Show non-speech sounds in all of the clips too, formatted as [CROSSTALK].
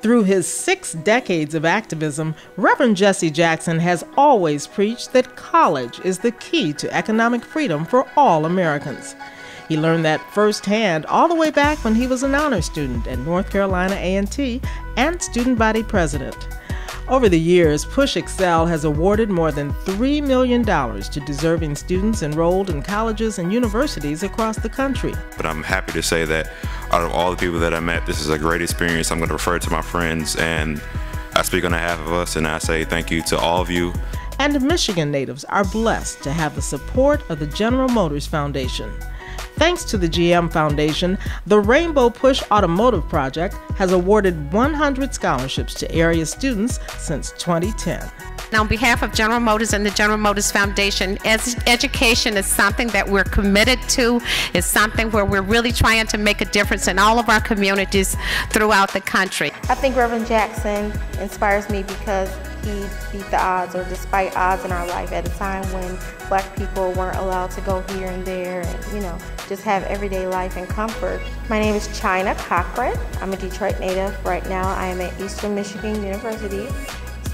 Through his six decades of activism, Reverend Jesse Jackson has always preached that college is the key to economic freedom for all Americans. He learned that firsthand all the way back when he was an honor student at North Carolina A&T and student body president. Over the years, Push Excel has awarded more than $3 million to deserving students enrolled in colleges and universities across the country. But I'm happy to say that out of all the people that I met, this is a great experience. I'm going to refer to my friends and I speak on behalf of us and I say thank you to all of you. And Michigan natives are blessed to have the support of the General Motors Foundation. Thanks to the GM Foundation, the Rainbow Push Automotive Project has awarded 100 scholarships to area students since 2010. Now, on behalf of General Motors and the General Motors Foundation, as education is something that we're committed to, is something where we're really trying to make a difference in all of our communities throughout the country. I think Reverend Jackson inspires me because he beat the odds or despite odds in our life at a time when black people weren't allowed to go here and there and, you know, just have everyday life and comfort. My name is China Cochran. I'm a Detroit native. Right now I am at Eastern Michigan University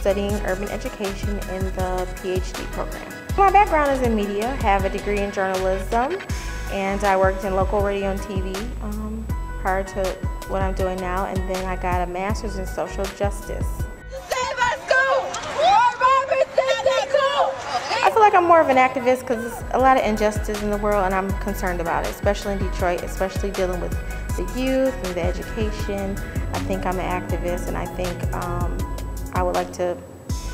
studying urban education in the PhD program. My background is in media, have a degree in journalism, and I worked in local radio and TV um, prior to what I'm doing now, and then I got a master's in social justice. Like I'm more of an activist because there's a lot of injustice in the world and I'm concerned about it, especially in Detroit, especially dealing with the youth and the education. I think I'm an activist and I think um, I would like to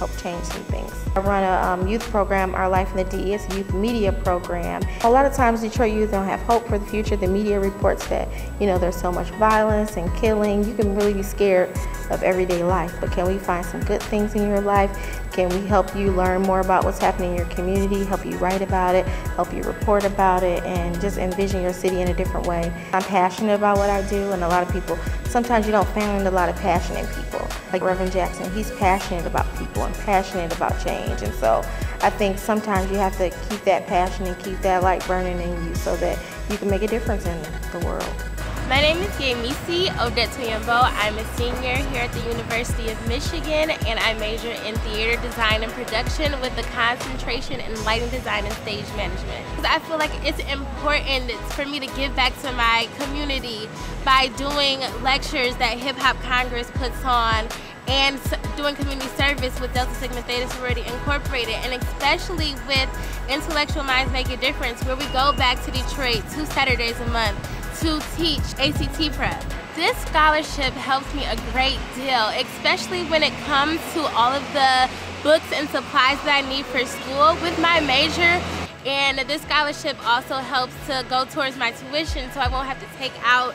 help change some things. I run a um, youth program, Our Life in the DE. Youth media program. A lot of times Detroit youth don't have hope for the future. The media reports that, you know, there's so much violence and killing. You can really be scared of everyday life, but can we find some good things in your life? Can we help you learn more about what's happening in your community, help you write about it, help you report about it, and just envision your city in a different way? I'm passionate about what I do, and a lot of people, sometimes you don't find a lot of passion in people. Like Reverend Jackson, he's passionate about people passionate about change, and so I think sometimes you have to keep that passion and keep that light burning in you so that you can make a difference in the world. My name is Yemisi Odette Toyambo. I'm a senior here at the University of Michigan and I major in theater design and production with a concentration in lighting design and stage management. I feel like it's important for me to give back to my community by doing lectures that Hip Hop Congress puts on and doing community service with Delta Sigma Theta Sorority Incorporated, and especially with Intellectual Minds Make a Difference, where we go back to Detroit two Saturdays a month to teach ACT prep. This scholarship helps me a great deal, especially when it comes to all of the books and supplies that I need for school with my major. And this scholarship also helps to go towards my tuition so I won't have to take out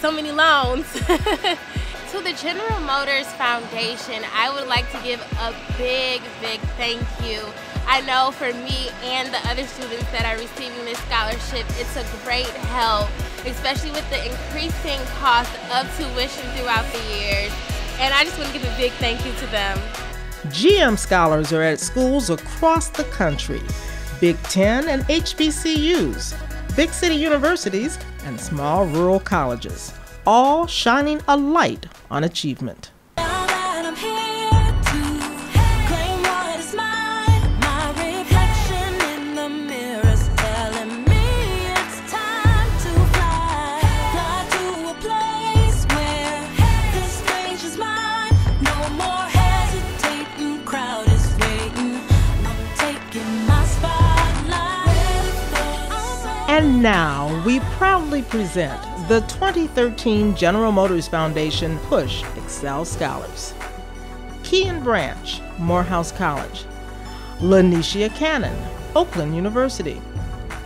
so many loans. [LAUGHS] to the General Motors Foundation, I would like to give a big, big thank you I know for me and the other students that are receiving this scholarship, it's a great help, especially with the increasing cost of tuition throughout the years. And I just want to give a big thank you to them. GM scholars are at schools across the country, Big Ten and HBCUs, big city universities, and small rural colleges, all shining a light on achievement. And now we proudly present the 2013 General Motors Foundation Push Excel Scholars. Kean Branch, Morehouse College. Lanicia Cannon, Oakland University.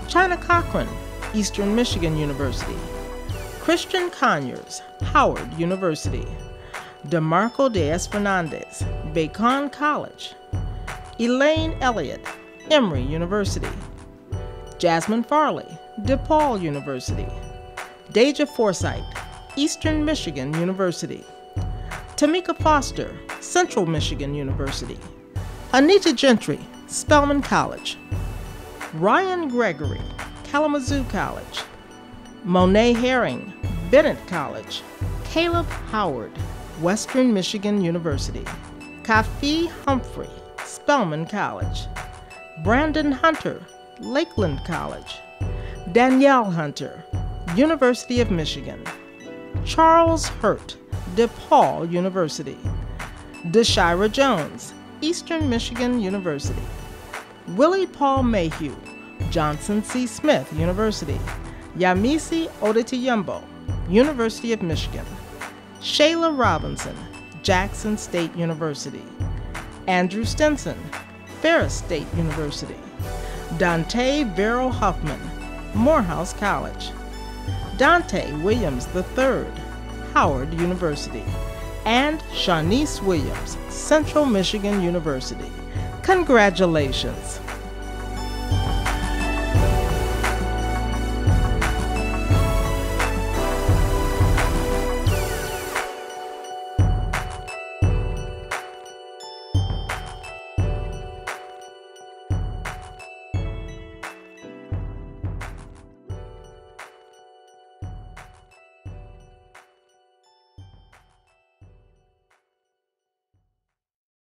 China Cochran, Eastern Michigan University. Christian Conyers, Howard University. DeMarco Diaz Fernandez, Bacone College. Elaine Elliott, Emory University. Jasmine Farley, DePaul University. Deja Forsyth, Eastern Michigan University. Tamika Foster, Central Michigan University. Anita Gentry, Spelman College. Ryan Gregory, Kalamazoo College. Monet Herring, Bennett College. Caleb Howard, Western Michigan University. Kafi Humphrey, Spelman College. Brandon Hunter, Lakeland College. Danielle Hunter, University of Michigan. Charles Hurt, DePaul University. Deshira Jones, Eastern Michigan University. Willie Paul Mayhew, Johnson C. Smith University. Yamisi Odetiyumbo, University of Michigan. Shayla Robinson, Jackson State University. Andrew Stinson, Ferris State University. Dante Vero Huffman, Morehouse College. Dante Williams III, Howard University. And Shanice Williams, Central Michigan University. Congratulations!